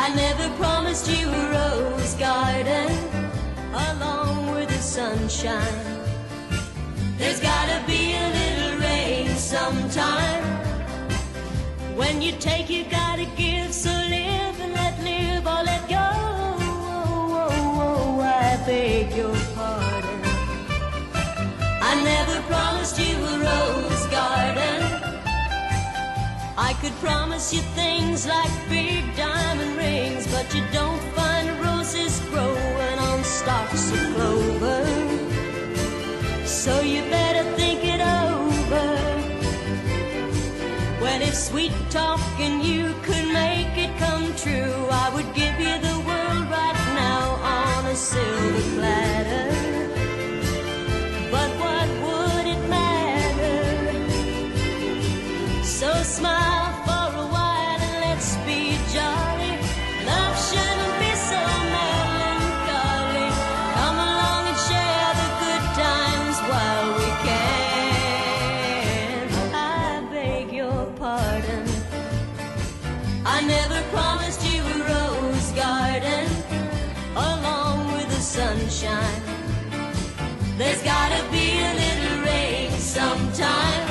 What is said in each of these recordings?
I never promised you a rose garden along with the sunshine. There's gotta be a little rain sometime. When you take, you gotta give. So live and let live or let go. Oh, oh, oh, I beg your pardon. I never promised you a rose garden. I could promise you things like big you don't find roses growing on stalks of clover. So you better think it over. Well, if sweet talking you could make it come true, I would give you the world right now on a silver I never promised you a rose garden along with the sunshine. There's gotta be a little rain sometime.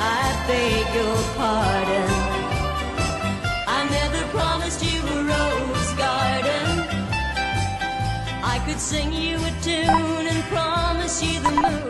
I beg your pardon. I never promised you a rose garden. I could sing you a tune and promise see the moon.